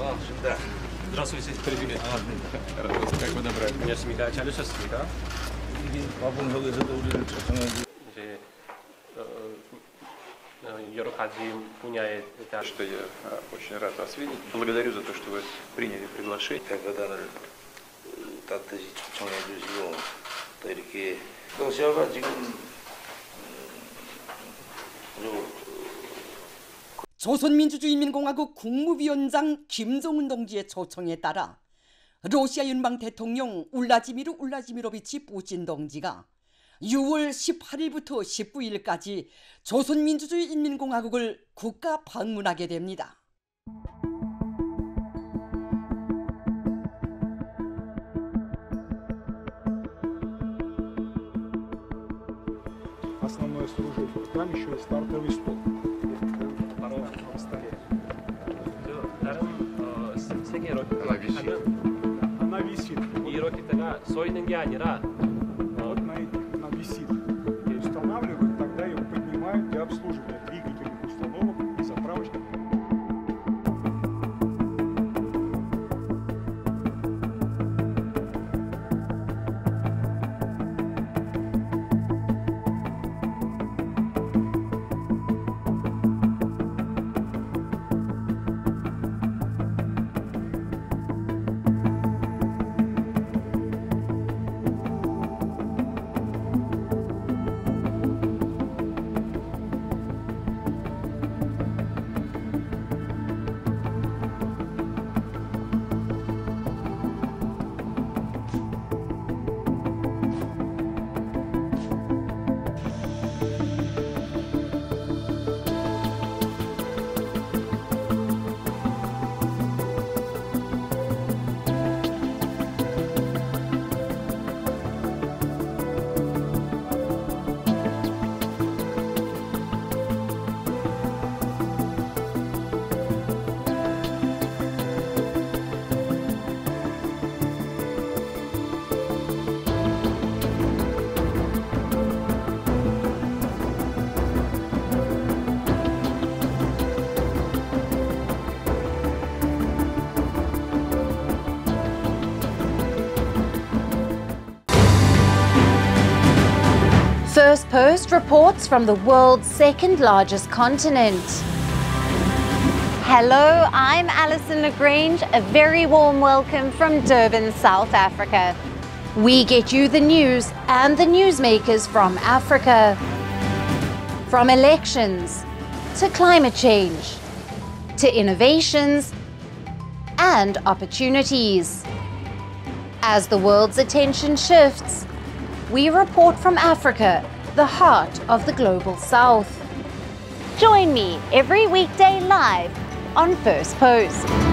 Да. Здравствуйте. Привет. Радость, как вы добрались? Я Смика, Чалю Сасмика. Бабун Галы задолжен, что она Йорхаджи Что я очень рад вас видеть. Благодарю за то, что вы приняли приглашение. Когда tatlı sonra düzgün olmuş. Tabii ki dosyalar çıkın zor. 조선민주주의인민공화국 국무위원장 김정은 동지의 초청에 따라 러시아 연방 대통령 울라지미르 울라지미로비치 putin 동지가 6월 18일부터 19일까지 조선민주주의인민공화국을 국가 방문하게 됩니다. Основное служит. Там еще и стартовый стол. 써 있는 게 아니라 First Post reports from the world's second largest continent. Hello, I'm Alison Lagrange. A very warm welcome from Durban, South Africa. We get you the news and the newsmakers from Africa. From elections to climate change to innovations and opportunities. As the world's attention shifts, we report from Africa, the heart of the global south. Join me every weekday live on First Post.